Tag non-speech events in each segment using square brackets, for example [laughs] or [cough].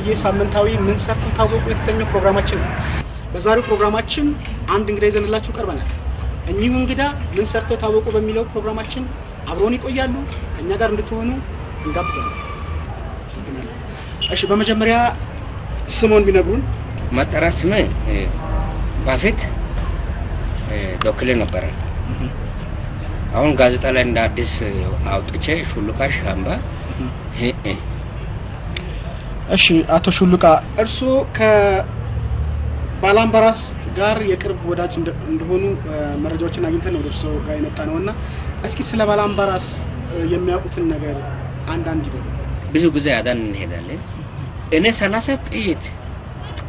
ይህ ሳምንታዊ ምን ሰርተው ታወቁ የተሰኘው ፕሮግራማችን ነው። በዛሬው ፕሮግራማችን አንድ እንግዳ ይዘንላችሁ ቀርበናል። እኚሁ እንግዳ ምን ሰርተው ታወቁ በሚለው ፕሮግራማችን አብረውን ይቆያሉ። ከእኛ ጋር እንድትሆኑ እንጋብዛለን። እሺ፣ በመጀመሪያ ስሞን ቢነግሩን። መጠሪያ ስሜ በፊት ዶክሌ ነበረ። አሁን ጋዜጣ ላይ እንደ አዲስ አውጥቼ ሹሉካ ሻምባ እሺ፣ አቶ ሹሉቃ እርስዎ ከባላምባራስ ጋር የቅርብ ወዳጅ እንደ- እንደሆኑ መረጃዎችን አግኝተን ነው ወደ እርስዎ ጋር የመጣ ነው እና እስኪ ስለ ባላምባራስ የሚያውቁትን ነገር አንዳንድ ይበሉ። ብዙ ጊዜ አዳን እንሄዳለን። እኔ ሰላሳ ጥይት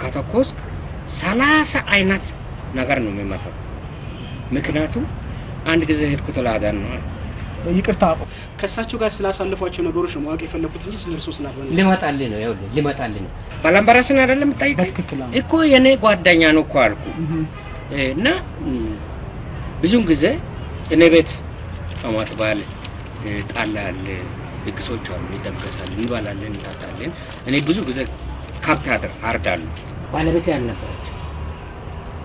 ከተኮስክ ሰላሳ አይነት ነገር ነው የሚመታው። ምክንያቱም አንድ ጊዜ ሄድኩት ለአዳን ነው። ይቅርታ ከእሳቸው ጋር ስላሳለፏቸው ነገሮች ነው ማወቅ የፈለኩት እንጂ ስለ እርስዎ ስላልሆነ ሊመጣልህ ነው ይኸውልህ፣ ሊመጣልህ ነው። ባላምባራስን አይደለም የምጠይቀኝ እኮ የኔ ጓደኛ ነው እኮ አልኩ እና ም፣ ብዙውን ጊዜ እኔ ቤት አመት በዓል እ፣ ጣላ አለ፣ ድግሶች አሉ፣ ይደገሳል፣ እንበላለን፣ እንጠጣለን። እኔ ብዙ ጊዜ ከብት አድር አርዳለሁ። ባለቤት ያልነበረች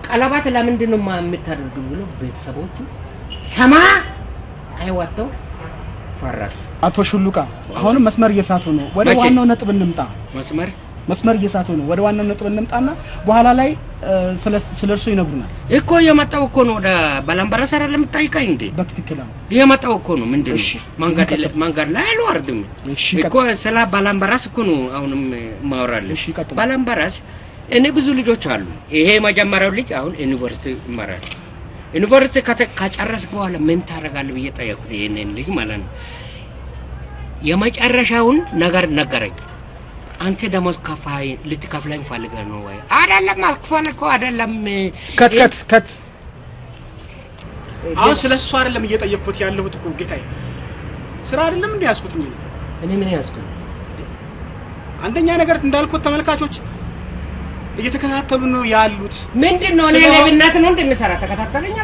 ቀለባት ለምንድን ነው ማ- የምታደርጉ ብሎ ቤተሰቦቹ ሰማ አይወጥተው ፈረሱ። አቶ ሹሉቃ አሁንም መስመር እየሳቱ ነው። ወደ? ዋናው ነጥብ እንምጣ። መስመር መስመር እየሳቱ ነው። ወደ ዋናው ነጥብ እንምጣና በኋላ ላይ ስለ ስለ እርስዎ ይነግሩናል። እኮ የመጣው እኮ ነው ወደ ባላምባራስ አይደለም የምጠይቀኝ እንዴ? በትክክል አዎ። የመጣው እኮ ነው ምንድን እሺ፣ ነው መንገድ መንገድ ላይ አልወርድም እሺ እኮ ስለ ባላምባራስ እኮ ነው አሁንም ይቀጥሉ። ባላምባራስ እኔ ብዙ ልጆች አሉ። ይሄ የመጀመሪያው ልጅ አሁን ዩኒቨርሲቲ ይማራል። ዩኒቨርሲቲ ከተ- ከጨረስክ በኋላ ምን ታደርጋለህ ብዬ ጠየቁት። ይሄንን ልጅ ማለት ነው። የመጨረሻውን ነገር ነገረኝ። አንተ ደሞዝ ከፋይ ልትከፍለኝ ፈልገህ ነው ወይ? አይደለም አልክፈል እኮ አይደለም። ከት ከት ከት አሁን ስለ እሱ አይደለም እየጠየቅኩት ያለሁት እኮ ጌታዬ፣ ስራ አይደለም እንደ ያዝኩት እኔ ምን ያዝኩ? አንደኛ ነገር እንዳልኩት ተመልካቾች እየተከታተሉ ነው ያሉት። ምንድን ነው እኔ ሌብነት ነው እንደምሰራ ተከታተለኝ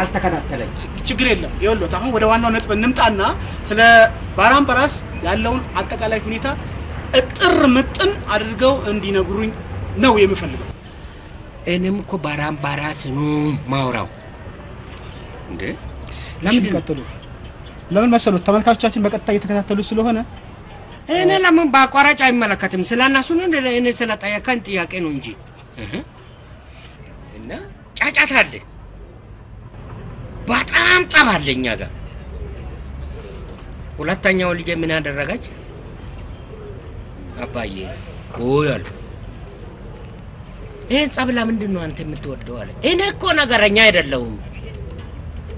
አልተከታተለኝ ችግር የለም። ይኸውልዎት አሁን ወደ ዋናው ነጥብ እንምጣና ስለ ባላምባራስ ያለውን አጠቃላይ ሁኔታ እጥር ምጥን አድርገው እንዲነግሩኝ ነው የምፈልገው። እኔም እኮ ባራምባራስ ነው ማውራው እንዴ ለምን ቀጥሉ? ለምን መሰሉት? ተመልካቾቻችን በቀጥታ እየተከታተሉ ስለሆነ እኔ ለምን በአቋራጭ አይመለከትም? ስለ እነሱ ነው እኔ ስለ ጠየቀኝ ጥያቄ ነው እንጂ እህ። እና ጫጫታ አለ፣ በጣም ጠብ አለ እኛ ጋር። ሁለተኛው ልጄ ምን ያደረገች አባዬ ኦይ አለ ይህን ጸብ ለምንድን ነው አንተ የምትወደው አለ። እኔ እኮ ነገረኛ አይደለሁም።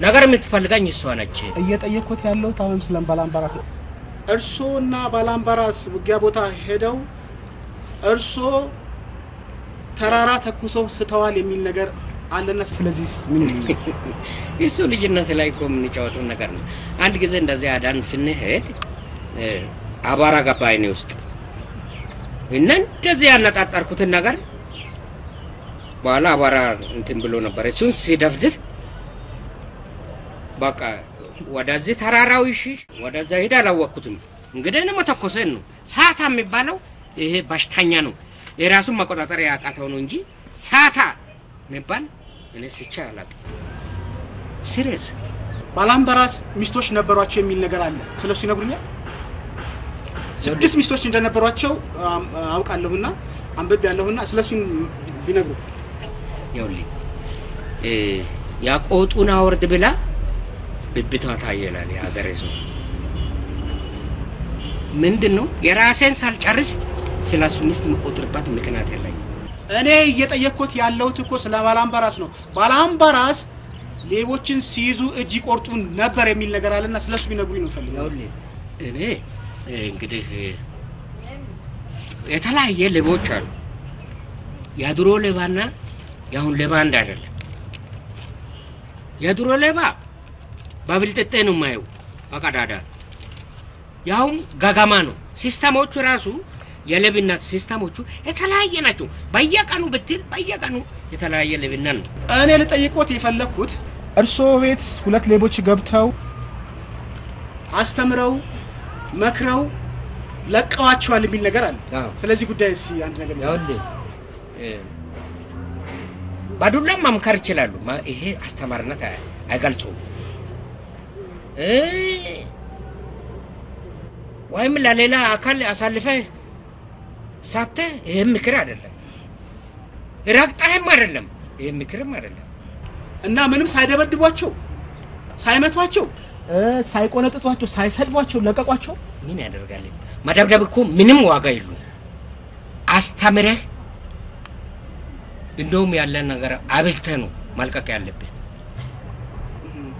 ነገር የምትፈልገኝ እሷ ነች። እየጠየኩት ያለሁት አሁን ስለ ባላምባራስ እርሶ እና ባላምባራስ ውጊያ ቦታ ሄደው እርሶ ተራራ ተኩሰው ስተዋል የሚል ነገር አለና ስለዚህ ምን? [laughs] የሱ ልጅነት ላይ እኮ የምንጫወተው ነገር ነው። አንድ ጊዜ እንደዚህ አዳን ስንሄድ አቧራ ገባ አይኔ ውስጥ እና እንደዚህ ያነጣጠርኩትን ነገር በኋላ አቧራ እንትን ብሎ ነበር። እሱን ሲደፍድፍ በቃ ወደዚህ ተራራው ይሽሽ ወደዛ ሄድ አላወቅኩትም። እንግዲህ እኔ መተኮሰን ነው። ሳታ የሚባለው ይሄ በሽተኛ ነው። የራሱን መቆጣጠር ያቃተው ነው እንጂ ሳታ የሚባል እኔ ስቻ አላውቅም። serious ባላምባራስ ሚስቶች ነበሯቸው የሚል ነገር አለ። ስለሱ ይነግሩኛል? ስድስት ሚስቶች እንደነበሯቸው አውቃለሁና አንብቤ ያለሁና ስለሱ ቢነግሩ እ፣ የቆጡን አወርድ ብላ ብብቷ ታየ ይላል የሀገሬ ሰው ምንድን ነው የራሴን ሳልጨርስ ስለ እሱ ሚስት የምቆጥርበት ምክንያት የለኝም። እኔ እየጠየቅኩት ያለሁት እኮ ስለ ባላምባራስ ነው። ባላምባራስ ሌቦችን ሲይዙ እጅ ይቆርጡ ነበር የሚል ነገር አለና ስለሱ ቢነግሩኝ ነው ፈልገው። እኔ እንግዲህ የተለያየ ሌቦች አሉ። የድሮ ሌባና የአሁን ሌባ አንድ አይደለም። የድሮ ሌባ በብልጥጤ ነው የማየው በቀዳዳ ያውም ገገማ ነው። system ኦቹ ራሱ የሌብነት system ኦቹ የተለያየ ናቸው። በየቀኑ ብትል በየቀኑ የተለያየ ሌብነት ነው። እኔ ልጠይቆት የፈለግኩት እርስዎ ቤት ሁለት ሌቦች ገብተው አስተምረው መክረው ለቀዋቸዋል የሚል ነገር አለ። ስለዚህ ጉዳይ እስኪ አንድ ነገር በዱላም መምከር ይችላሉ። ይሄ አስተማሪነት አይ- አይገልጹም። ወይም ለሌላ አካል አሳልፈህ ሳተህ ይህም ምክር አይደለም፣ ረግጠህም አይደለም፣ ይህም ምክርም አይደለም። እና ምንም ሳይደበድቧቸው ሳይመቷቸው እ፣ ሳይቆነጥጧቸው ሳይሰድቧቸው ለቀቋቸው። ምን ያደርጋል? መደብደብ እኮ ምንም ዋጋ የሉም። አስተምረህ እንደውም ያለን ነገር አብልተህ ነው መልቀቅ ያለብህ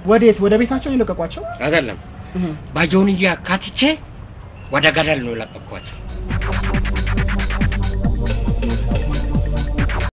ወዴት? ወደ ቤታቸው የለቀቋቸው። አይደለም። ባጆንያ ካትቼ ወደ ገደል ነው የለቀኳቸው።